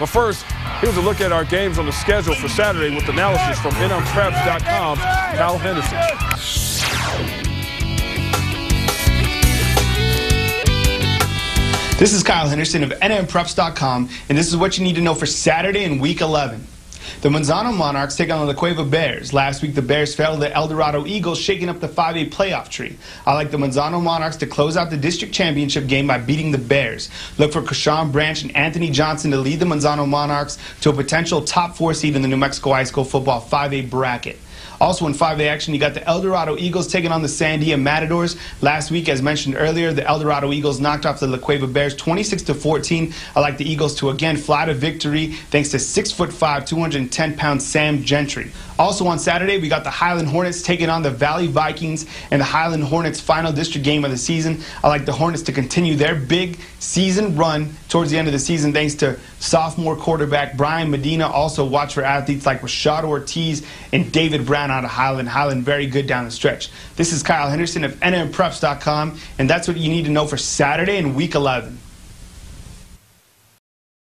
But first, here's a look at our games on the schedule for Saturday with analysis from NMPreps.com's Kyle Henderson. This is Kyle Henderson of NMPreps.com, and this is what you need to know for Saturday in Week 11. The Manzano Monarchs take on the Cueva Bears. Last week, the Bears fell to the El Dorado Eagles, shaking up the 5A playoff tree. I like the Manzano Monarchs to close out the district championship game by beating the Bears. Look for Kashawn Branch and Anthony Johnson to lead the Manzano Monarchs to a potential top four seed in the New Mexico High School football 5A bracket. Also in 5A action, you got the El Dorado Eagles taking on the Sandia Matadors. Last week, as mentioned earlier, the El Dorado Eagles knocked off the La Cueva Bears 26 to 14. I like the Eagles to again fly to victory thanks to 6'5", 210 pound Sam Gentry. Also on Saturday, we got the Highland Hornets taking on the Valley Vikings and the Highland Hornets final district game of the season. I like the Hornets to continue their big season run towards the end of the season thanks to sophomore quarterback Brian Medina. Also watch for athletes like Rashad Ortiz and David Brown out of Highland. Highland very good down the stretch. This is Kyle Henderson of NMPreps.com, and that's what you need to know for Saturday in Week 11.